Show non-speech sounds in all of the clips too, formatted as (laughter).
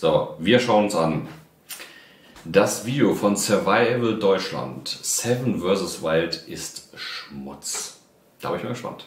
So, wir schauen uns an. Das Video von Survival Deutschland, Seven vs. Wild, ist Schmutz. Da bin ich mal gespannt.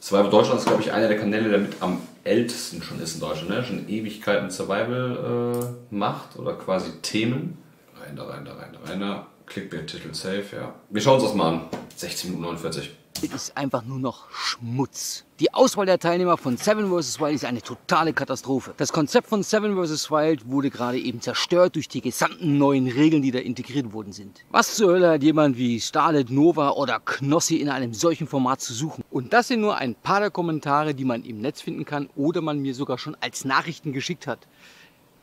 Survival Deutschland ist, glaube ich, einer der Kanäle, der mit am ältesten schon ist in Deutschland. Ne? Schon Ewigkeiten Survival äh, macht oder quasi Themen. Rein da, rein da, rein da, rein da. Clickbait-Titel safe, ja. Wir schauen uns das mal an. 16 Minuten 49 ist einfach nur noch Schmutz. Die Auswahl der Teilnehmer von Seven vs. Wild ist eine totale Katastrophe. Das Konzept von Seven vs. Wild wurde gerade eben zerstört durch die gesamten neuen Regeln, die da integriert worden sind. Was zur Hölle hat jemand wie Starlet Nova oder Knossi in einem solchen Format zu suchen? Und das sind nur ein paar der Kommentare, die man im Netz finden kann oder man mir sogar schon als Nachrichten geschickt hat.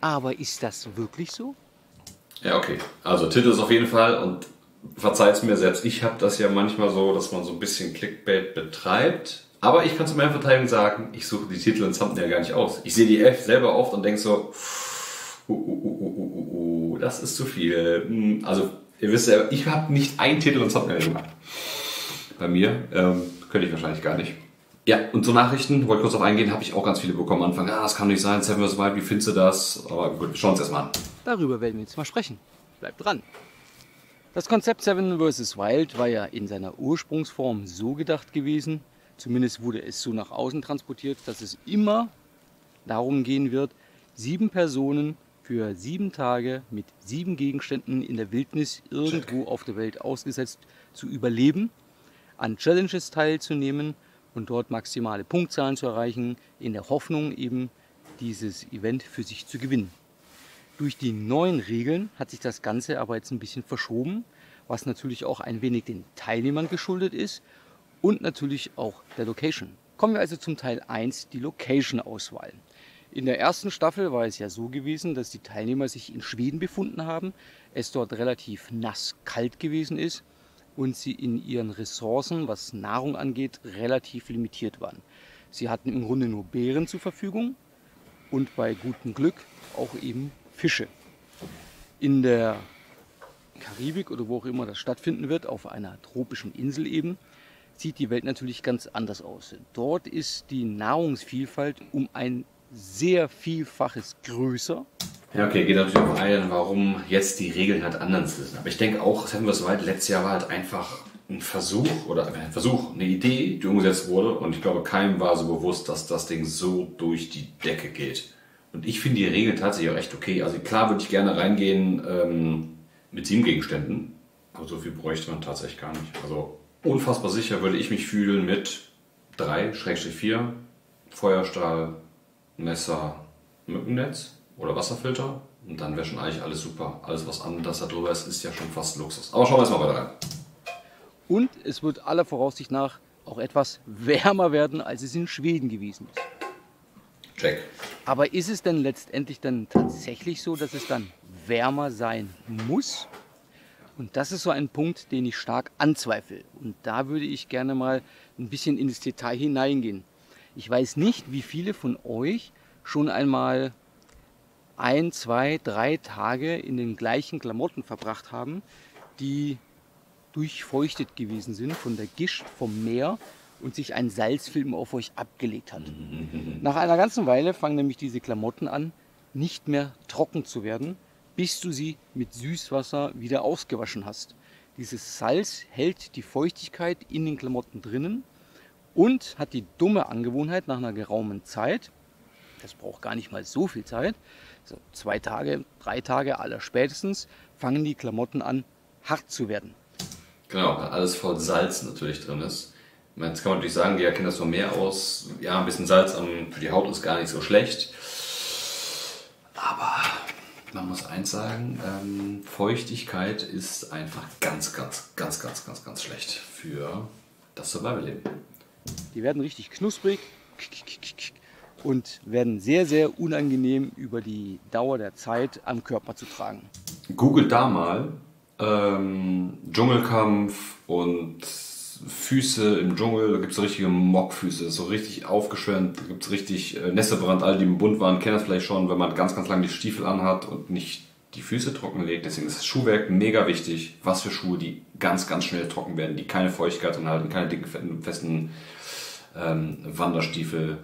Aber ist das wirklich so? Ja, okay. Also Titel ist auf jeden Fall und verzeiht mir selbst, ich habe das ja manchmal so, dass man so ein bisschen Clickbait betreibt. Aber ich kann zu meiner Verteidigung sagen, ich suche die Titel und Thumbnail gar nicht aus. Ich sehe die F selber oft und denke so, uh, uh, uh, das ist zu viel. Hm, also, ihr wisst ja, ich habe nicht einen Titel und Thumbnail gemacht. Bei mir. Ähm, könnte ich wahrscheinlich gar nicht. Ja, und so Nachrichten, wollte kurz auf eingehen, habe ich auch ganz viele bekommen am Anfang. Ah, das kann nicht sein, Seven vs. Wie findest du das? Aber gut, wir schauen uns erstmal an. Darüber werden wir jetzt mal sprechen. Bleibt dran. Das Konzept Seven vs. Wild war ja in seiner Ursprungsform so gedacht gewesen, zumindest wurde es so nach außen transportiert, dass es immer darum gehen wird, sieben Personen für sieben Tage mit sieben Gegenständen in der Wildnis irgendwo auf der Welt ausgesetzt zu überleben, an Challenges teilzunehmen und dort maximale Punktzahlen zu erreichen, in der Hoffnung eben dieses Event für sich zu gewinnen. Durch die neuen Regeln hat sich das Ganze aber jetzt ein bisschen verschoben, was natürlich auch ein wenig den Teilnehmern geschuldet ist und natürlich auch der Location. Kommen wir also zum Teil 1, die Location-Auswahl. In der ersten Staffel war es ja so gewesen, dass die Teilnehmer sich in Schweden befunden haben, es dort relativ nass kalt gewesen ist und sie in ihren Ressourcen, was Nahrung angeht, relativ limitiert waren. Sie hatten im Grunde nur Beeren zur Verfügung und bei gutem Glück auch eben Fische. In der Karibik oder wo auch immer das stattfinden wird, auf einer tropischen Insel eben, sieht die Welt natürlich ganz anders aus. Dort ist die Nahrungsvielfalt um ein sehr Vielfaches größer. Ja, okay, geht natürlich auch ein, warum jetzt die Regeln halt anders sind. Aber ich denke auch, Seven vs. Wild letztes Jahr war halt einfach ein Versuch oder ein Versuch, eine Idee, die umgesetzt wurde. Und ich glaube, keinem war so bewusst, dass das Ding so durch die Decke geht. Und ich finde die Regel tatsächlich auch echt okay. Also klar würde ich gerne reingehen ähm, mit sieben Gegenständen, aber so viel bräuchte man tatsächlich gar nicht. Also unfassbar sicher würde ich mich fühlen mit drei, Schrägstrich vier, Feuerstahl, Messer, Mückennetz oder Wasserfilter. Und dann wäre schon eigentlich alles super. Alles, was anders darüber ist, ist ja schon fast Luxus. Aber schauen wir erstmal weiter rein. Und es wird aller Voraussicht nach auch etwas wärmer werden, als es in Schweden gewesen ist. Check. Aber ist es denn letztendlich dann tatsächlich so, dass es dann wärmer sein muss? Und das ist so ein Punkt, den ich stark anzweifle. Und da würde ich gerne mal ein bisschen ins Detail hineingehen. Ich weiß nicht, wie viele von euch schon einmal ein, zwei, drei Tage in den gleichen Klamotten verbracht haben, die durchfeuchtet gewesen sind von der Gischt vom Meer und sich ein Salzfilm auf euch abgelegt hat. Nach einer ganzen Weile fangen nämlich diese Klamotten an, nicht mehr trocken zu werden, bis du sie mit Süßwasser wieder ausgewaschen hast. Dieses Salz hält die Feuchtigkeit in den Klamotten drinnen und hat die dumme Angewohnheit nach einer geraumen Zeit, das braucht gar nicht mal so viel Zeit, so zwei Tage, drei Tage aller spätestens, fangen die Klamotten an hart zu werden. Genau, alles voll Salz natürlich drin ist. Jetzt kann man natürlich sagen, die erkennen das vom Meer aus. Ja, ein bisschen Salz für die Haut ist gar nicht so schlecht. Aber man muss eins sagen, ähm, Feuchtigkeit ist einfach ganz, ganz, ganz, ganz, ganz, ganz schlecht für das Survival-Leben. Die werden richtig knusprig und werden sehr, sehr unangenehm über die Dauer der Zeit am Körper zu tragen. Googelt da mal ähm, Dschungelkampf und Füße im Dschungel, da gibt es so richtige Mockfüße, so richtig aufgeschwemmt, da gibt es richtig äh, Nässebrand, alle die im Bund waren, kennen das vielleicht schon, wenn man ganz, ganz lange die Stiefel anhat und nicht die Füße trocken legt. Deswegen ist das Schuhwerk mega wichtig. Was für Schuhe, die ganz, ganz schnell trocken werden, die keine Feuchtigkeit drin halten, keine dicken, festen ähm, Wanderstiefel.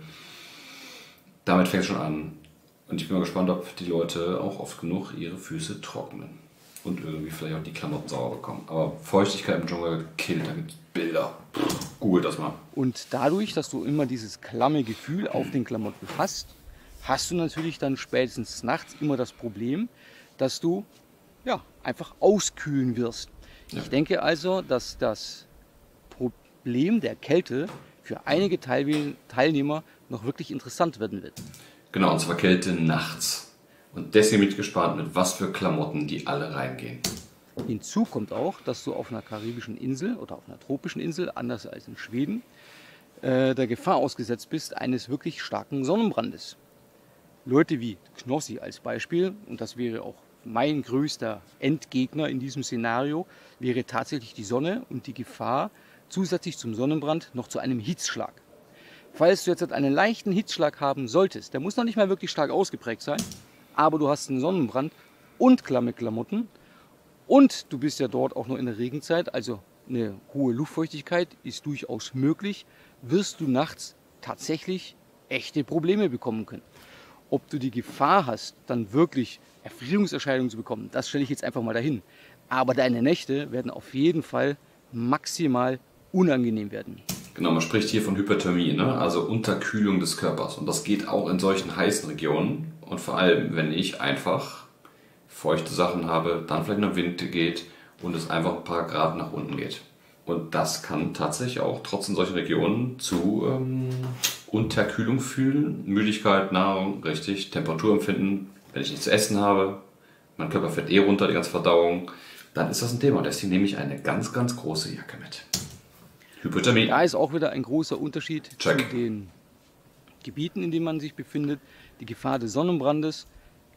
Damit fängt es schon an. Und ich bin mal gespannt, ob die Leute auch oft genug ihre Füße trocknen. Und irgendwie vielleicht auch die Klamotten sauber bekommen. Aber Feuchtigkeit im Dschungel killt, da gibt Bilder. Google das mal. Und dadurch, dass du immer dieses klamme Gefühl auf den Klamotten hast, hast du natürlich dann spätestens nachts immer das Problem, dass du ja, einfach auskühlen wirst. Ja. Ich denke also, dass das Problem der Kälte für einige Teilnehmer noch wirklich interessant werden wird. Genau, und zwar Kälte nachts. Und deswegen bin ich gespannt, mit was für Klamotten die alle reingehen. Hinzu kommt auch, dass du auf einer karibischen Insel oder auf einer tropischen Insel, anders als in Schweden, äh, der Gefahr ausgesetzt bist eines wirklich starken Sonnenbrandes. Leute wie Knossi als Beispiel, und das wäre auch mein größter Endgegner in diesem Szenario, wäre tatsächlich die Sonne und die Gefahr zusätzlich zum Sonnenbrand noch zu einem Hitzschlag. Falls du jetzt einen leichten Hitzschlag haben solltest, der muss noch nicht mal wirklich stark ausgeprägt sein, aber du hast einen Sonnenbrand und klamme Klamotten und du bist ja dort auch noch in der Regenzeit, also eine hohe Luftfeuchtigkeit ist durchaus möglich, wirst du nachts tatsächlich echte Probleme bekommen können. Ob du die Gefahr hast, dann wirklich Erfrierungserscheinungen zu bekommen, das stelle ich jetzt einfach mal dahin. Aber deine Nächte werden auf jeden Fall maximal unangenehm werden. Genau, man spricht hier von Hyperthermie, ne? also Unterkühlung des Körpers. Und das geht auch in solchen heißen Regionen. Und vor allem, wenn ich einfach feuchte Sachen habe, dann vielleicht noch Wind geht und es einfach ein paar Grad nach unten geht. Und das kann tatsächlich auch trotz in solchen Regionen zu ähm, Unterkühlung fühlen, Müdigkeit, Nahrung, richtig, Temperaturempfinden. Wenn ich nichts zu essen habe, mein Körper fährt eh runter, die ganze Verdauung, dann ist das ein Thema. Deswegen nehme ich eine ganz, ganz große Jacke mit. Hypothermie. Da ist auch wieder ein großer Unterschied Check. zu den Gebieten, in denen man sich befindet die Gefahr des Sonnenbrandes,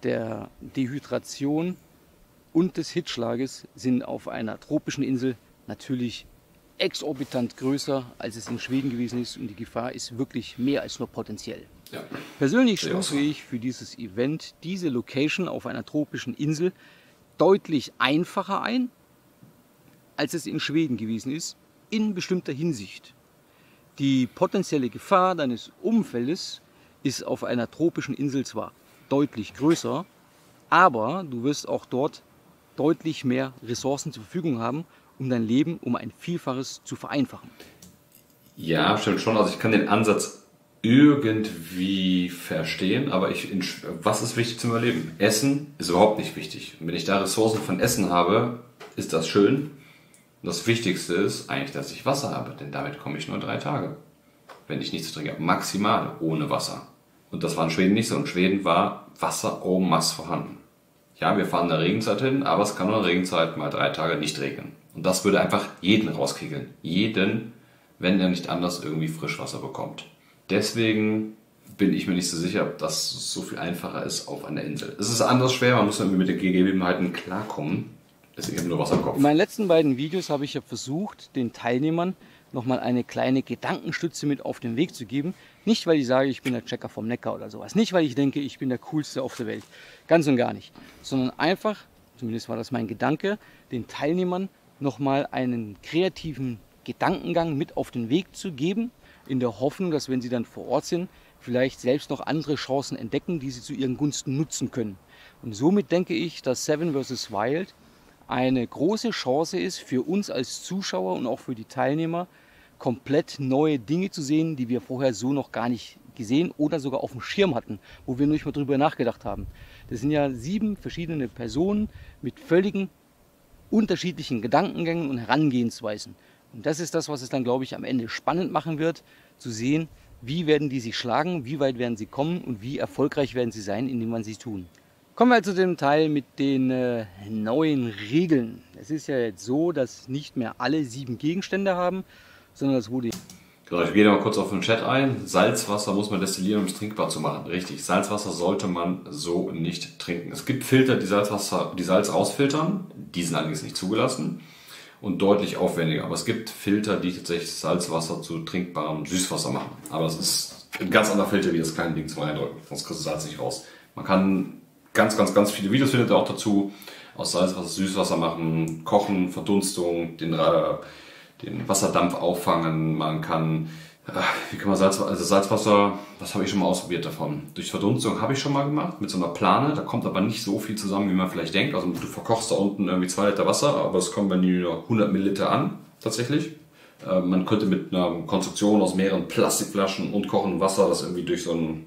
der Dehydration und des Hitzschlages sind auf einer tropischen Insel natürlich exorbitant größer, als es in Schweden gewesen ist. Und die Gefahr ist wirklich mehr als nur potenziell. Ja. Persönlich stufe ich für dieses Event diese Location auf einer tropischen Insel deutlich einfacher ein, als es in Schweden gewesen ist, in bestimmter Hinsicht. Die potenzielle Gefahr deines Umfeldes ist auf einer tropischen Insel zwar deutlich größer, aber du wirst auch dort deutlich mehr Ressourcen zur Verfügung haben, um dein Leben um ein Vielfaches zu vereinfachen. Ja, stimmt schon. Also ich kann den Ansatz irgendwie verstehen, aber ich, was ist wichtig zum Überleben? Essen ist überhaupt nicht wichtig. Und wenn ich da Ressourcen von Essen habe, ist das schön. Und das Wichtigste ist eigentlich, dass ich Wasser habe, denn damit komme ich nur drei Tage. Wenn ich nichts habe. Maximal ohne Wasser. Und das war in Schweden nicht so. In Schweden war Wasser en masse vorhanden. Ja, wir fahren in der Regenzeit hin, aber es kann in der Regenzeit mal drei Tage nicht regnen. Und das würde einfach jeden rauskickeln. Jeden, wenn er nicht anders irgendwie Frischwasser bekommt. Deswegen bin ich mir nicht so sicher, ob das so viel einfacher ist auf einer Insel. Es ist anders schwer, man muss irgendwie mit den Gegebenheiten klarkommen. Deswegen nur Wasser im Kopf. In meinen letzten beiden Videos habe ich ja versucht, den Teilnehmern nochmal eine kleine Gedankenstütze mit auf den Weg zu geben. Nicht, weil ich sage, ich bin der Checker vom Neckar oder sowas. Nicht, weil ich denke, ich bin der Coolste auf der Welt. Ganz und gar nicht. Sondern einfach, zumindest war das mein Gedanke, den Teilnehmern nochmal einen kreativen Gedankengang mit auf den Weg zu geben, in der Hoffnung, dass wenn sie dann vor Ort sind, vielleicht selbst noch andere Chancen entdecken, die sie zu ihren Gunsten nutzen können. Und somit denke ich, dass Seven vs. Wild eine große Chance ist für uns als Zuschauer und auch für die Teilnehmer, komplett neue Dinge zu sehen, die wir vorher so noch gar nicht gesehen oder sogar auf dem Schirm hatten, wo wir nicht mal drüber nachgedacht haben. Das sind ja sieben verschiedene Personen mit völligen unterschiedlichen Gedankengängen und Herangehensweisen. Und das ist das, was es dann, glaube ich, am Ende spannend machen wird, zu sehen, wie werden die sich schlagen, wie weit werden sie kommen und wie erfolgreich werden sie sein, indem man sie tun. Kommen wir zu dem Teil mit den äh, neuen Regeln. Es ist ja jetzt so, dass nicht mehr alle sieben Gegenstände haben, sondern das wurde. Genau, ich gehe mal kurz auf den Chat ein. Salzwasser muss man destillieren, um es trinkbar zu machen. Richtig, Salzwasser sollte man so nicht trinken. Es gibt Filter, die Salzwasser, die Salz rausfiltern. Die sind allerdings nicht zugelassen und deutlich aufwendiger. Aber es gibt Filter, die tatsächlich Salzwasser zu trinkbarem Süßwasser machen. Aber es ist ein ganz anderer Filter wie das kleine Ding zum Reindrücken. Sonst kriegst du Salz nicht raus. Man kann ganz, ganz, ganz viele Videos findet ihr auch dazu. Aus Salzwasser Süßwasser machen, kochen, Verdunstung, den den Wasserdampf auffangen, man kann Wie kann man Salzwasser, also Salzwasser, was habe ich schon mal ausprobiert davon? Durch Verdunstung habe ich schon mal gemacht, mit so einer Plane, da kommt aber nicht so viel zusammen, wie man vielleicht denkt. Also du verkochst da unten irgendwie zwei Liter Wasser, aber es kommen bei nur 100 Milliliter an, tatsächlich. Äh, man könnte mit einer Konstruktion aus mehreren Plastikflaschen und kochendem Wasser das irgendwie durch so ein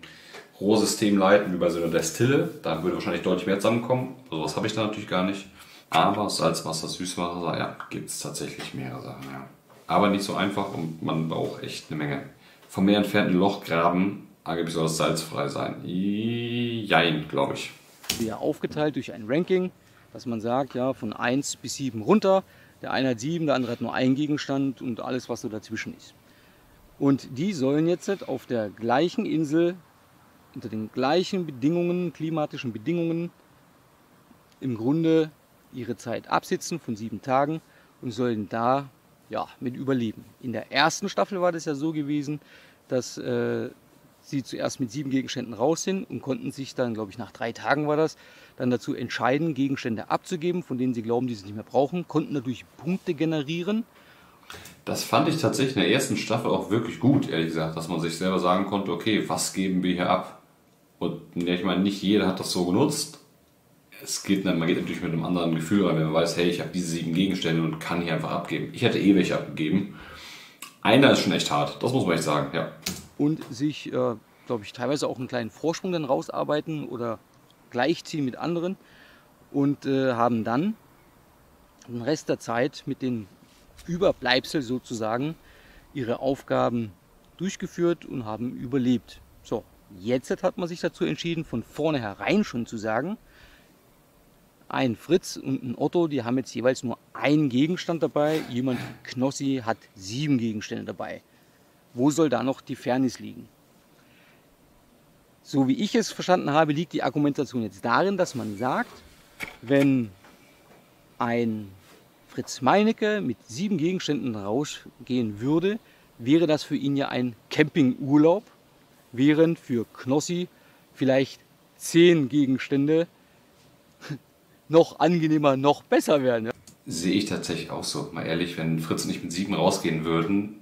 Rohrsystem leiten, wie bei so einer Destille. Da würde wahrscheinlich deutlich mehr zusammenkommen. Also was habe ich da natürlich gar nicht. Aber Salzwasser, Süßwasser, ja, gibt es tatsächlich mehrere Sachen, ja aber nicht so einfach und man braucht echt eine Menge. Vom Meer entfernten Loch graben, angeblich soll das salzfrei sein. Jein, glaube ich. Ja, aufgeteilt durch ein Ranking, dass man sagt, ja, von 1 bis 7 runter. Der eine hat 7, der andere hat nur einen Gegenstand und alles, was so dazwischen ist. Und die sollen jetzt auf der gleichen Insel, unter den gleichen Bedingungen, klimatischen Bedingungen, im Grunde ihre Zeit absitzen von sieben Tagen und sollen da ja, mit Überleben. In der ersten Staffel war das ja so gewesen, dass äh, sie zuerst mit sieben Gegenständen raus sind und konnten sich dann, glaube ich, nach drei Tagen war das, dann dazu entscheiden, Gegenstände abzugeben, von denen sie glauben, die sie nicht mehr brauchen, konnten dadurch Punkte generieren. Das fand ich tatsächlich in der ersten Staffel auch wirklich gut, ehrlich gesagt, dass man sich selber sagen konnte, okay, was geben wir hier ab? Und ich meine, nicht jeder hat das so genutzt, es geht, man geht natürlich mit einem anderen Gefühl rein, wenn man weiß, hey, ich habe diese sieben Gegenstände und kann hier einfach abgeben. Ich hätte eh welche abgegeben. Einer ist schon echt hart, das muss man echt sagen, ja. Und sich, äh, glaube ich, teilweise auch einen kleinen Vorsprung dann rausarbeiten oder gleichziehen mit anderen und äh, haben dann den Rest der Zeit mit den Überbleibsel sozusagen ihre Aufgaben durchgeführt und haben überlebt. So, jetzt hat man sich dazu entschieden, von vornherein schon zu sagen, ein Fritz und ein Otto, die haben jetzt jeweils nur einen Gegenstand dabei. Jemand Knossi hat sieben Gegenstände dabei. Wo soll da noch die Fairness liegen? So wie ich es verstanden habe, liegt die Argumentation jetzt darin, dass man sagt, wenn ein Fritz Meinecke mit sieben Gegenständen rausgehen würde, wäre das für ihn ja ein Campingurlaub, während für Knossi vielleicht zehn Gegenstände noch angenehmer, noch besser werden. Ja? Sehe ich tatsächlich auch so. Mal ehrlich, wenn Fritz und ich mit sieben rausgehen würden,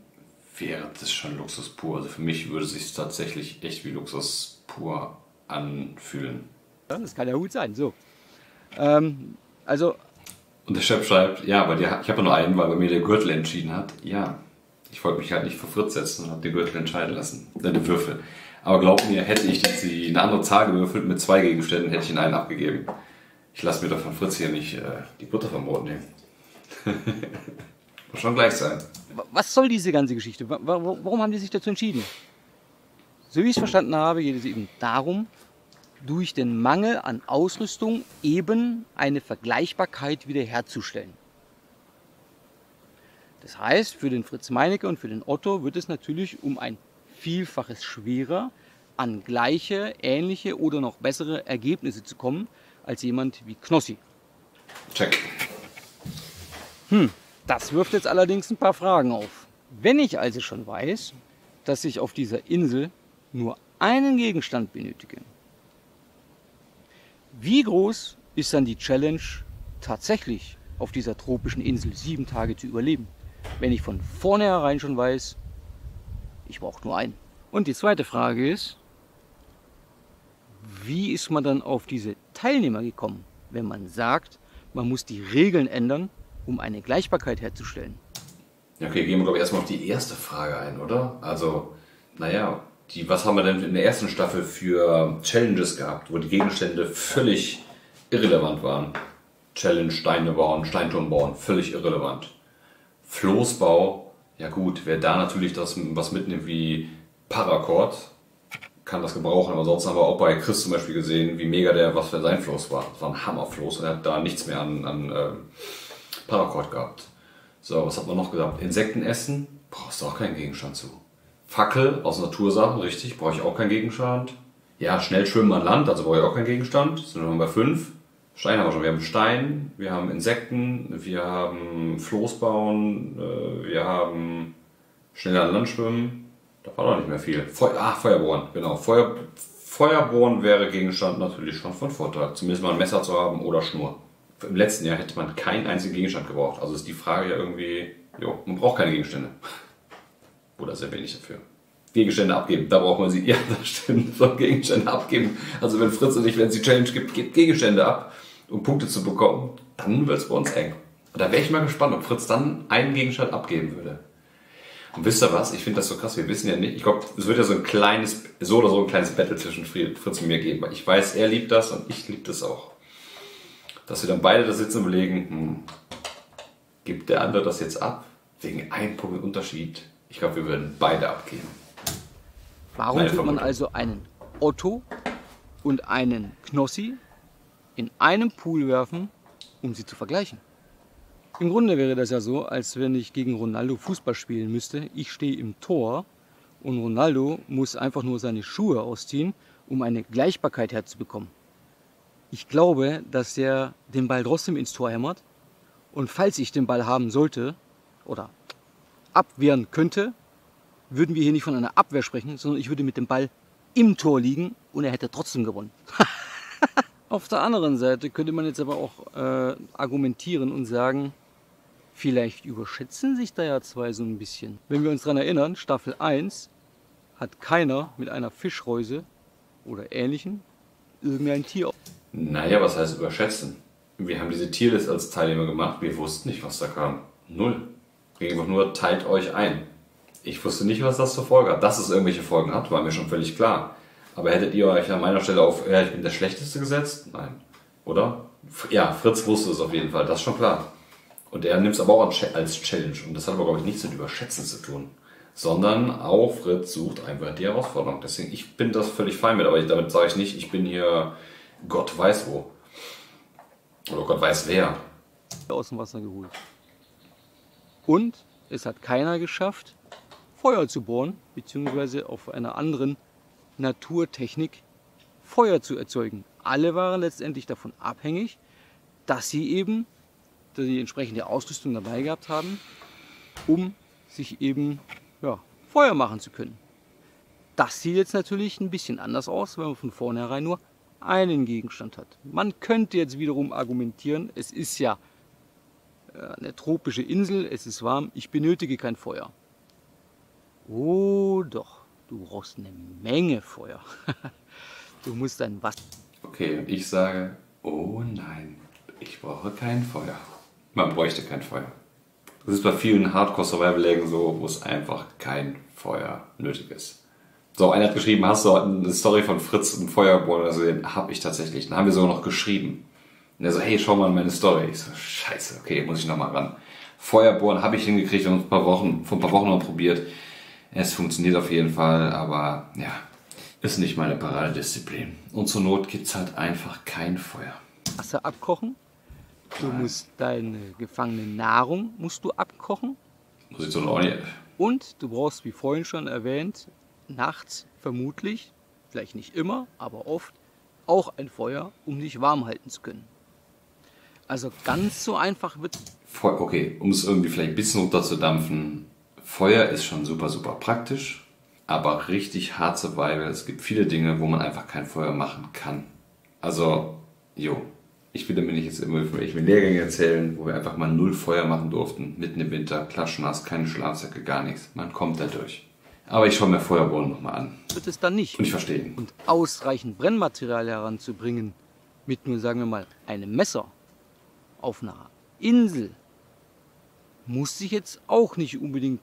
wäre das schon Luxus pur. Also für mich würde es sich tatsächlich echt wie Luxus pur anfühlen. Ja, das kann ja gut sein. So. Ähm, also. Und der Chef schreibt, ja, aber ich habe nur einen, weil bei mir der Gürtel entschieden hat. Ja, ich wollte mich halt nicht für Fritz setzen und habe den Gürtel entscheiden lassen. Den Würfel. Aber glaub mir, hätte ich die, eine andere Zahl gewürfelt mit zwei Gegenständen, hätte ich ihn einen abgegeben. Ich lasse mir doch von Fritz hier nicht äh, die Butter vom Brot nehmen. (laughs) Muss schon gleich sein. Was soll diese ganze Geschichte? Warum haben die sich dazu entschieden? So wie ich es verstanden habe, geht es eben darum, durch den Mangel an Ausrüstung eben eine Vergleichbarkeit wiederherzustellen. Das heißt, für den Fritz Meinecke und für den Otto wird es natürlich um ein Vielfaches schwerer, an gleiche, ähnliche oder noch bessere Ergebnisse zu kommen, als jemand wie Knossi. Check. Hm, das wirft jetzt allerdings ein paar Fragen auf. Wenn ich also schon weiß, dass ich auf dieser Insel nur einen Gegenstand benötige, wie groß ist dann die Challenge, tatsächlich auf dieser tropischen Insel sieben Tage zu überleben, wenn ich von vornherein schon weiß, ich brauche nur einen? Und die zweite Frage ist, wie ist man dann auf diese Teilnehmer gekommen, wenn man sagt, man muss die Regeln ändern, um eine Gleichbarkeit herzustellen? Okay, gehen wir glaube ich erstmal auf die erste Frage ein, oder? Also, naja, die, was haben wir denn in der ersten Staffel für Challenges gehabt, wo die Gegenstände völlig irrelevant waren? Challenge, Steine bauen, Steinturm bauen, völlig irrelevant. Floßbau, ja gut, wer da natürlich das was mitnimmt wie Paracord, kann das gebrauchen. Aber sonst haben wir auch bei Chris zum Beispiel gesehen, wie mega der, was für sein Floß war. Das war ein Hammerfloß und er hat da nichts mehr an, an äh, Paracord gehabt. So, was hat man noch gesagt? Insekten essen, brauchst du auch keinen Gegenstand zu. Fackel aus Natursachen, richtig, brauche ich auch keinen Gegenstand. Ja, schnell schwimmen an Land, also brauche ich auch keinen Gegenstand. Sind wir bei fünf. Stein haben wir schon. Wir haben Stein, wir haben Insekten, wir haben Floß bauen, äh, wir haben schnell an Land schwimmen, da war doch nicht mehr viel. Feu ah, Feuerbohren, genau. Feuer Feuerbohren wäre Gegenstand natürlich schon von Vorteil. Zumindest mal ein Messer zu haben oder Schnur. Im letzten Jahr hätte man keinen einzigen Gegenstand gebraucht. Also ist die Frage ja irgendwie, jo, man braucht keine Gegenstände. (laughs) Oder sehr wenig dafür. Gegenstände abgeben, da braucht man sie. (laughs) Ja, das stimmt. So Gegenstände abgeben. Also wenn Fritz und ich, wenn es die Challenge gibt, gibt Gegenstände ab, um Punkte zu bekommen, dann wird es bei uns eng. Und da wäre ich mal gespannt, ob Fritz dann einen Gegenstand abgeben würde. Und wisst ihr was? Ich finde das so krass. Wir wissen ja nicht. Ich glaube, es wird ja so ein kleines, so oder so ein kleines Battle zwischen Fritz und mir geben. Weil ich weiß, er liebt das und ich liebe das auch. Dass wir dann beide da sitzen und überlegen, hm, gibt der andere das jetzt ab? Wegen einem Punkt Unterschied. Ich glaube, wir würden beide abgeben. Warum Meine tut man Vermutung. also einen Otto und einen Knossi in einem Pool werfen, um sie zu vergleichen? Im Grunde wäre das ja so, als wenn ich gegen Ronaldo Fußball spielen müsste. Ich stehe im Tor und Ronaldo muss einfach nur seine Schuhe ausziehen, um eine Gleichbarkeit herzubekommen. Ich glaube, dass er den Ball trotzdem ins Tor hämmert und falls ich den Ball haben sollte oder abwehren könnte, würden wir hier nicht von einer Abwehr sprechen, sondern ich würde mit dem Ball im Tor liegen und er hätte trotzdem gewonnen. (laughs) Auf der anderen Seite könnte man jetzt aber auch äh, argumentieren und sagen, vielleicht überschätzen sich da ja zwei so ein bisschen. Wenn wir uns daran erinnern, Staffel 1 hat keiner mit einer Fischreuse oder ähnlichen irgendein Tier. Naja, was heißt überschätzen? Wir haben diese Tierlist als Teilnehmer gemacht. Wir wussten nicht, was da kam. Null. Ging einfach nur, teilt euch ein. Ich wusste nicht, was das zur Folge hat. Dass es irgendwelche Folgen hat, war mir schon völlig klar. Aber hättet ihr euch an meiner Stelle auf, ja, ich bin der Schlechteste gesetzt? Nein. Oder? Ja, Fritz wusste es auf jeden Fall, das ist schon klar. Und er nimmt es aber auch als- Challenge. Und das hat aber, glaube ich, nichts mit Überschätzen zu tun. Sondern auch Fritz sucht einfach die Herausforderung. Deswegen, ich bin das völlig fein mit, aber damit sage ich nicht, ich bin hier Gott weiß wo. Oder Gott weiß wer. aus dem Wasser geholt. Und es hat keiner geschafft, Feuer zu bohren, beziehungsweise auf einer anderen Naturtechnik Feuer zu erzeugen. Alle waren letztendlich davon abhängig, dass sie eben die entsprechende Ausrüstung dabei gehabt haben, um sich eben ja, Feuer machen zu können. Das sieht jetzt natürlich ein bisschen anders aus, wenn man von vornherein nur einen Gegenstand hat. Man könnte jetzt wiederum argumentieren, es ist ja äh, eine tropische Insel, es ist warm, ich benötige kein Feuer. Oh doch, du brauchst eine Menge Feuer. (laughs) Du musst ein Wasser. Okay, ich sage, oh nein, ich brauche kein Feuer. Man bräuchte kein Feuer. Das ist bei vielen Hardcore-Survival-Lägen so, wo es einfach kein Feuer nötig ist. So, einer hat geschrieben, hast du eine Story von Fritz im so? Den hab ich tatsächlich. Dann haben wir sogar noch geschrieben. Und er so, hey, schau mal meine Story. Ich so, scheiße, okay, muss ich nochmal ran. Feuerbohren habe ich hingekriegt und ein paar Wochen, vor ein paar Wochen noch probiert. Es funktioniert auf jeden Fall, aber ja, ist nicht meine Paradedisziplin. Und zur Not gibt's halt einfach kein Feuer. Wasser abkochen. Du musst deine gefangene Nahrung musst du abkochen. Muss ich so auch nicht. Und du brauchst, wie vorhin schon erwähnt, nachts vermutlich, vielleicht nicht immer, aber oft, auch ein Feuer, um dich warm halten zu können. Also ganz so einfach wird okay, um es irgendwie vielleicht ein bisschen runterzudampfen. Feuer ist schon super, super praktisch, aber richtig hart Survival. Es gibt viele Dinge, wo man einfach kein Feuer machen kann. Also, jo, ich will damit nicht jetzt immer von irgendwelchen Lehrgängen erzählen, wo wir einfach mal null Feuer machen durften, mitten im Winter, klatschnass, keine Schlafsäcke, gar nichts. Man kommt da durch. Aber ich schaue mir Feuerbohren nochmal an. wird es dann nicht. Und ich verstehe ihn. Und ausreichend Brennmaterial heranzubringen, mit nur, sagen wir mal, einem Messer auf einer Insel, muss sich jetzt auch nicht unbedingt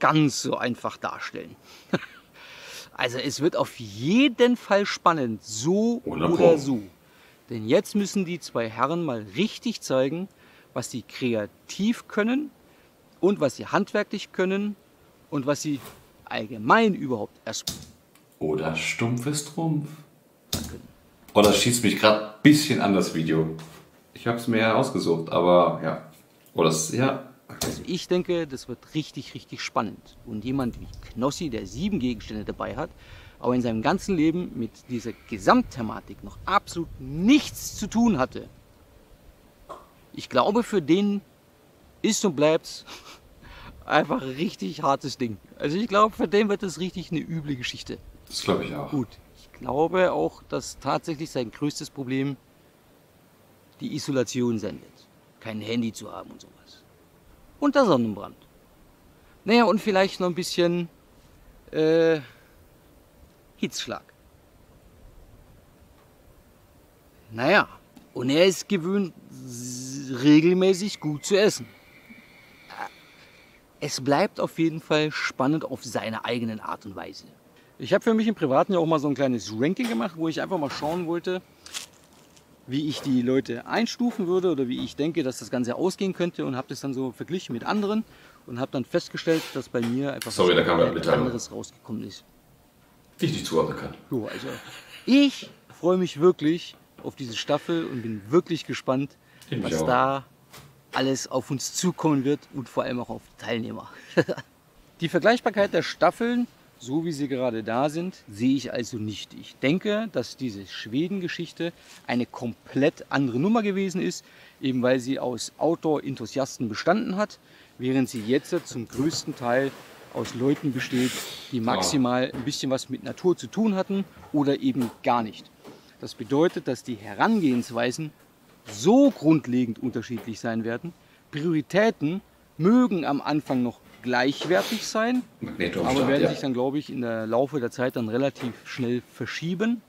ganz so einfach darstellen. (laughs) Also es wird auf jeden Fall spannend, so Oder oder so. Denn jetzt müssen die zwei Herren mal richtig zeigen, was sie kreativ können und was sie handwerklich können und was sie allgemein überhaupt erst Oder stumpfes Trumpf. Oh, das schießt mich gerade ein bisschen an das Video. Ich habe es mir ja ausgesucht, aber ja. Oh, das, ja. Also ich denke, das wird richtig, richtig spannend. Und jemand wie Knossi, der sieben Gegenstände dabei hat, aber in seinem ganzen Leben mit dieser Gesamtthematik noch absolut nichts zu tun hatte. Ich glaube, für den ist und bleibt (laughs) einfach ein richtig hartes Ding. Also ich glaube, für den wird das richtig eine üble Geschichte. Das glaube ich auch. Gut, ich glaube auch, dass tatsächlich sein größtes Problem die Isolation sein wird. Kein Handy zu haben und sowas. Und der Sonnenbrand. Naja, und vielleicht noch ein bisschen äh, Hitzschlag. Naja, und er ist gewöhnt, regelmäßig gut zu essen. Es bleibt auf jeden Fall spannend auf seine eigene Art und Weise. Ich habe für mich im Privaten ja auch mal so ein kleines Ranking gemacht, wo ich einfach mal schauen wollte, wie ich die Leute einstufen würde oder wie ich denke, dass das Ganze ausgehen könnte und habe das dann so verglichen mit anderen und habe dann festgestellt, dass bei mir einfach Sorry, da kam was anderes rausgekommen ist. Wie ich nicht zuordnen kann. So, also ich freue mich wirklich auf diese Staffel und bin wirklich gespannt, Ich was auch. da alles auf uns zukommen wird und vor allem auch auf die Teilnehmer. (laughs) die Vergleichbarkeit der Staffeln, so wie sie gerade da sind, sehe ich also nicht. Ich denke, dass diese Schweden-Geschichte eine komplett andere Nummer gewesen ist, eben weil sie aus Outdoor-Enthusiasten bestanden hat, während sie jetzt zum größten Teil aus Leuten besteht, die maximal ein bisschen was mit Natur zu tun hatten oder eben gar nicht. Das bedeutet, dass die Herangehensweisen so grundlegend unterschiedlich sein werden. Prioritäten mögen am Anfang noch gleichwertig sein, aber werden ja. sich dann, glaube ich, in der Laufe der Zeit dann relativ schnell verschieben,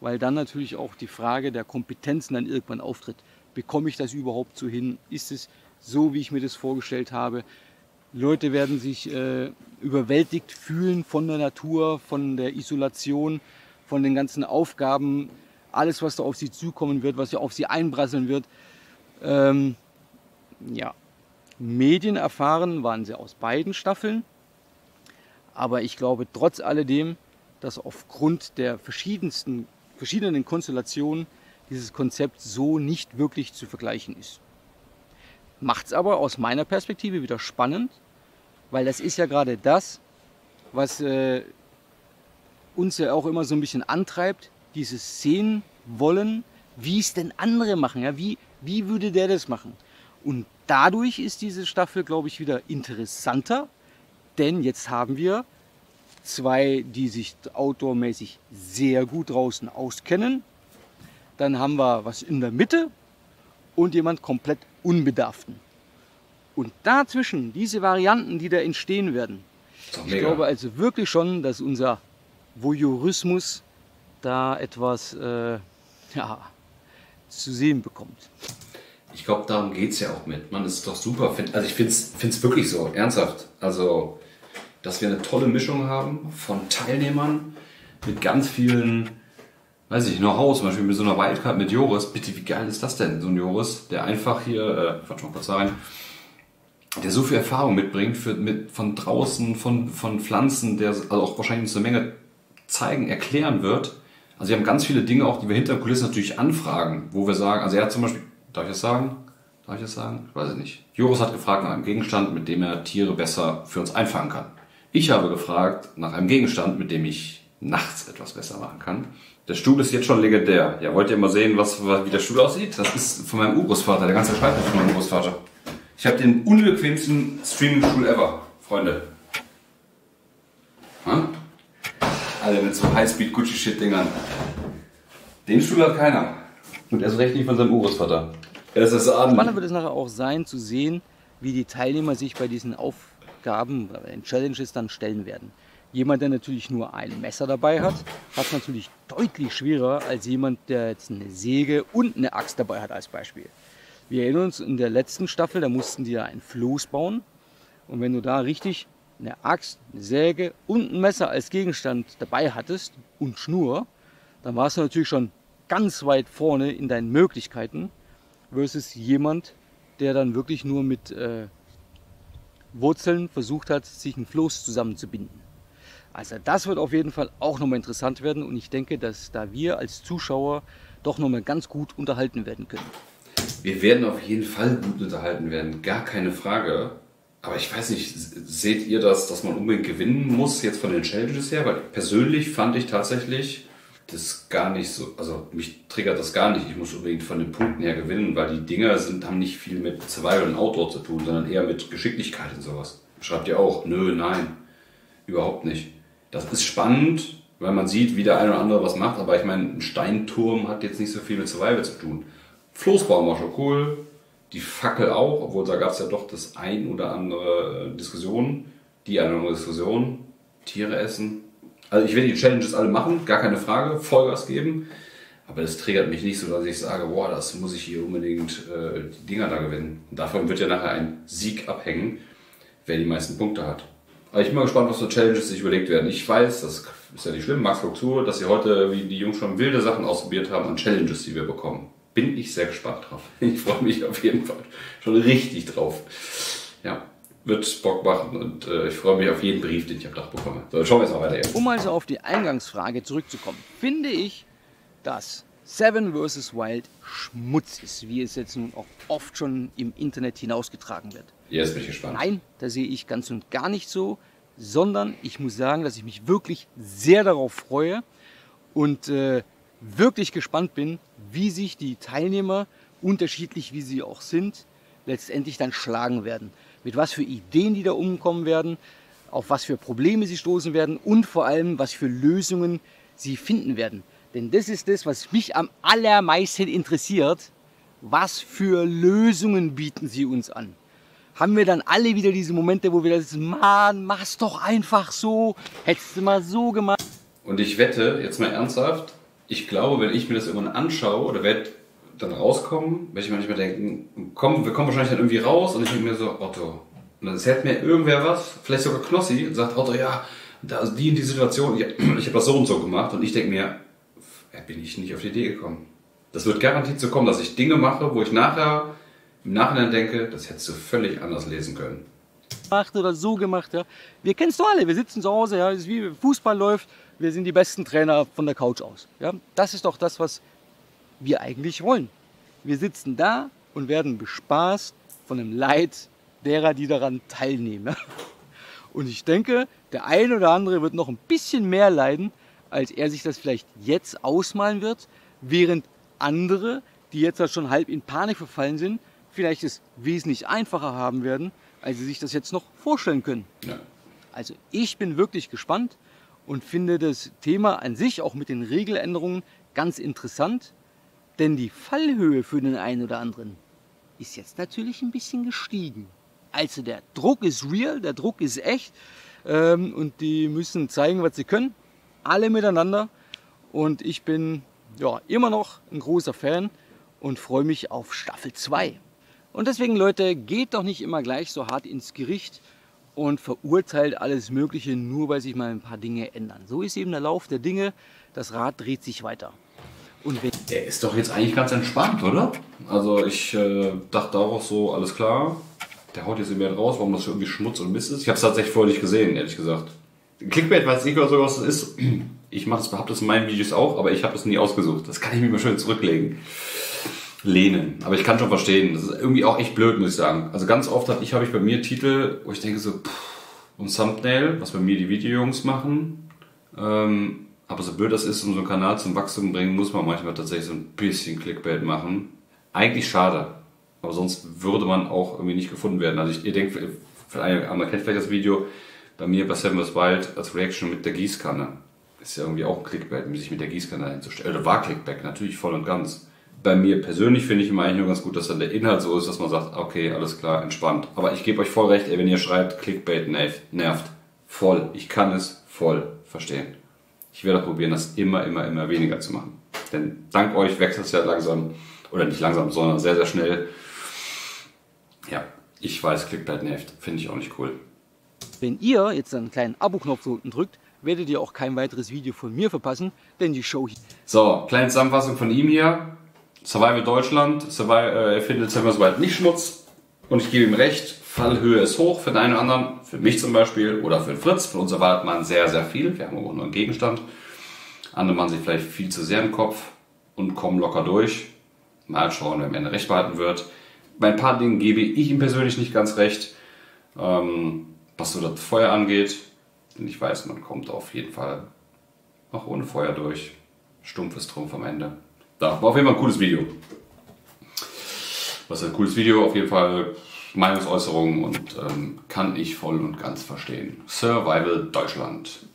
weil dann natürlich auch die Frage der Kompetenzen dann irgendwann auftritt. Bekomme ich das überhaupt so hin? Ist es so, wie ich mir das vorgestellt habe? Leute werden sich äh, überwältigt fühlen von der Natur, von der Isolation, von den ganzen Aufgaben, alles, was da auf sie zukommen wird, was ja auf sie einprasseln wird. Ähm, ja, Medien erfahren waren sie aus beiden Staffeln. Aber ich glaube trotz alledem, dass aufgrund der verschiedensten, verschiedenen Konstellationen dieses Konzept so nicht wirklich zu vergleichen ist. Macht es aber aus meiner Perspektive wieder spannend, weil das ist ja gerade das, was äh, uns ja auch immer so ein bisschen antreibt, dieses sehen wollen, wie es denn andere machen. Ja? Wie, wie würde der das machen? Und dadurch ist diese Staffel, glaube ich, wieder interessanter, denn jetzt haben wir zwei, die sich outdoormäßig sehr gut draußen auskennen. Dann haben wir was in der Mitte und jemand komplett Unbedarften. Und dazwischen, diese Varianten, die da entstehen werden, ich glaube also wirklich schon, dass unser Voyeurismus da etwas äh, ja, zu sehen bekommt. Ich glaube, darum geht es ja auch mit. Man, ist doch super. Also ich finde es wirklich so, ernsthaft. Also, dass wir eine tolle Mischung haben von Teilnehmern mit ganz vielen, weiß ich, Know-how, zum Beispiel mit so einer Wildcard mit Joris. Bitte, wie geil ist das denn, so ein Joris, der einfach hier, äh, quatsch mal kurz da rein, der so viel Erfahrung mitbringt für, mit, von draußen, von, von Pflanzen, der also auch wahrscheinlich eine Menge zeigen, erklären wird. Also wir haben ganz viele Dinge auch, die wir hinter Kulissen natürlich anfragen, wo wir sagen, also er hat zum Beispiel, darf ich das sagen? Darf ich das sagen? Ich weiß es nicht. Joris hat gefragt nach einem Gegenstand, mit dem er Tiere besser für uns einfangen kann. Ich habe gefragt nach einem Gegenstand, mit dem ich nachts etwas besser machen kann. Der Stuhl ist jetzt schon legendär. Ja, wollt ihr mal sehen, was, wie der Stuhl aussieht? Das ist von meinem Urgroßvater, der ganze Schreibtisch von meinem Urgroßvater. Ich habe den unbequemsten Streaming-Stuhl ever, Freunde. Ha? Alle mit so Highspeed-Gucci-Shit-Dingern. Den Stuhl hat keiner. Und erst recht nicht von seinem Urgroßvater. Es ist Spannend an. wird es nachher auch sein, zu sehen, wie die Teilnehmer sich bei diesen Aufgaben, bei den Challenges dann stellen werden. Jemand, der natürlich nur ein Messer dabei hat, hat es natürlich deutlich schwerer als jemand, der jetzt eine Säge und eine Axt dabei hat als Beispiel. Wir erinnern uns, in der letzten Staffel, da mussten die ja ein Floß bauen. Und wenn du da richtig eine Axt, eine Säge und ein Messer als Gegenstand dabei hattest und Schnur, dann warst du natürlich schon ganz weit vorne in deinen Möglichkeiten versus jemand, der dann wirklich nur mit äh, Wurzeln versucht hat, sich ein Floß zusammenzubinden. Also das wird auf jeden Fall auch nochmal interessant werden und ich denke, dass da wir als Zuschauer doch nochmal ganz gut unterhalten werden können. Wir werden auf jeden Fall gut unterhalten werden, gar keine Frage. Aber ich weiß nicht, seht ihr das, dass man unbedingt gewinnen muss jetzt von den Challenges her? Weil persönlich fand ich tatsächlich das gar nicht so, also mich triggert das gar nicht. Ich muss unbedingt von den Punkten her gewinnen, weil die Dinger sind, haben nicht viel mit Survival und Outdoor zu tun, sondern eher mit Geschicklichkeit und sowas. Schreibt ihr auch? Nö, nein, überhaupt nicht. Das ist spannend, weil man sieht, wie der eine oder andere was macht, aber ich meine, ein Steinturm hat jetzt nicht so viel mit Survival zu tun. Floßbaum war schon cool, die Fackel auch, obwohl da gab es ja doch das ein oder andere äh, Diskussion. die eine Diskussion, Tiere essen. Also ich werde die Challenges alle machen, gar keine Frage, Vollgas geben. Aber das triggert mich nicht so, dass ich sage, boah, das muss ich hier unbedingt äh, die Dinger da gewinnen. Und davon wird ja nachher ein Sieg abhängen, wer die meisten Punkte hat. Aber ich bin mal gespannt, was für Challenges sich überlegt werden. Ich weiß, das ist ja nicht schlimm, Max zu, dass sie heute, wie die Jungs schon wilde Sachen ausprobiert haben an Challenges, die wir bekommen. Bin ich sehr gespannt drauf. (laughs) Ich freue mich auf jeden Fall schon richtig drauf. Ja, wird Bock machen und äh, ich freue mich auf jeden Brief, den ich am Tag bekomme. So, schauen wir jetzt mal weiter. Jetzt. Um also auf die Eingangsfrage zurückzukommen, finde ich, dass Seven vs. Wild Schmutz ist, wie es jetzt nun auch oft schon im Internet hinausgetragen wird. Jetzt bin ich gespannt. Nein, da sehe ich ganz und gar nicht so, sondern ich muss sagen, dass ich mich wirklich sehr darauf freue und äh, wirklich gespannt bin, wie sich die Teilnehmer, unterschiedlich wie sie auch sind, letztendlich dann schlagen werden. Mit was für Ideen die da umkommen werden, auf was für Probleme sie stoßen werden und vor allem, was für Lösungen sie finden werden. Denn das ist das, was mich am allermeisten interessiert. Was für Lösungen bieten sie uns an? Haben wir dann alle wieder diese Momente, wo wir das, Mann, mach's doch einfach so, hättest du mal so gemacht. Und ich wette, jetzt mal ernsthaft, ich glaube, wenn ich mir das irgendwann anschaue oder werde dann rauskommen, werde ich manchmal denken, komm, wir kommen wahrscheinlich dann irgendwie raus und ich denke mir so, Otto, und dann erzählt mir irgendwer was, vielleicht sogar Knossi, und sagt, Otto, ja, da, also die in die Situation, ich, habe das so und so gemacht und ich denke mir, bin ich nicht auf die Idee gekommen. Das wird garantiert so kommen, dass ich Dinge mache, wo ich nachher im Nachhinein denke, das hättest du völlig anders lesen können. Gemacht oder so gemacht, ja. Wir es doch alle, wir sitzen zu Hause, ja, es ist wie Fußball läuft, wir sind die besten Trainer von der Couch aus. Ja. Das ist doch das, was wir eigentlich wollen. Wir sitzen da und werden bespaßt von dem Leid derer, die daran teilnehmen. Und ich denke, der eine oder andere wird noch ein bisschen mehr leiden, als er sich das vielleicht jetzt ausmalen wird, während andere, die jetzt schon halb in Panik verfallen sind, vielleicht es wesentlich einfacher haben werden, als sie sich das jetzt noch vorstellen können. Ja. Also ich bin wirklich gespannt und finde das Thema an sich auch mit den Regeländerungen ganz interessant, denn die Fallhöhe für den einen oder anderen ist jetzt natürlich ein bisschen gestiegen. Also der Druck ist real, der Druck ist echt ähm, und die müssen zeigen, was sie können alle miteinander. Und ich bin ja, immer noch ein großer Fan und freue mich auf Staffel 2. Und deswegen, Leute, geht doch nicht immer gleich so hart ins Gericht und verurteilt alles Mögliche, nur weil sich mal ein paar Dinge ändern. So ist eben der Lauf der Dinge. Das Rad dreht sich weiter. Und der ist doch jetzt eigentlich ganz entspannt, oder? Also ich äh, dachte auch so, alles klar, der haut jetzt immer raus, warum das irgendwie Schmutz und Mist ist. Ich habe es tatsächlich vorher nicht gesehen, ehrlich gesagt. Clickbait weiß ich oder so, was das ist. Ich mache das, behaupte das in meinen Videos auch, aber ich habe das nie ausgesucht. Das kann ich mir mal schön zurücklegen. Lehnen. Aber ich kann schon verstehen. Das ist irgendwie auch echt blöd, muss ich sagen. Also ganz oft habe ich, hab ich bei mir Titel, wo ich denke so, pff, und Thumbnail, was bei mir die Videojungs machen. Ähm, aber so blöd das ist, um so einen Kanal zum Wachstum zu bringen, muss man manchmal tatsächlich so ein bisschen Clickbait machen. Eigentlich schade. Aber sonst würde man auch irgendwie nicht gefunden werden. Also ich, ihr denkt, eine, andere kennt vielleicht das Video, bei mir bei Seven vs. Wild als Reaction mit der Gießkanne. Ist ja irgendwie auch ein Clickbait, sich mit der Gießkanne hinzustellen. Oder war Clickbait, natürlich voll und ganz. Bei mir persönlich finde ich immer eigentlich nur ganz gut, dass dann der Inhalt so ist, dass man sagt, okay, alles klar, entspannt. Aber ich gebe euch voll recht, ey, wenn ihr schreibt, Clickbait nervt, nervt. Voll. Ich kann es voll verstehen. Ich werde probieren, das immer, immer, immer weniger zu machen. Denn dank euch wächst es ja langsam, oder nicht langsam, sondern sehr, sehr schnell. Ja, ich weiß, Clickbait nervt. Finde ich auch nicht cool. Wenn ihr jetzt einen kleinen Abo-Knopf unten drückt, werdet ihr auch kein weiteres Video von mir verpassen, denn die Show hier. So, kleine Zusammenfassung von ihm hier. Survival Deutschland, Survival, äh, er findet Survival nicht Schmutz und ich gebe ihm recht, Fallhöhe ist hoch für den einen oder anderen, für mich zum Beispiel oder für Fritz. Für uns erwartet man sehr, sehr viel. Wir haben auch nur einen Gegenstand. Andere machen sich vielleicht viel zu sehr im Kopf und kommen locker durch. Mal schauen, wer am Ende recht behalten wird. Bei ein paar Dingen gebe ich ihm persönlich nicht ganz recht. Ähm, was so das Feuer angeht. Denn ich weiß, man kommt auf jeden Fall auch ohne Feuer durch. Stumpfes Trumpf am Ende. Da war auf jeden Fall ein cooles Video. Was ein cooles Video? Auf jeden Fall Meinungsäußerungen und ähm, kann ich voll und ganz verstehen. Survival Deutschland.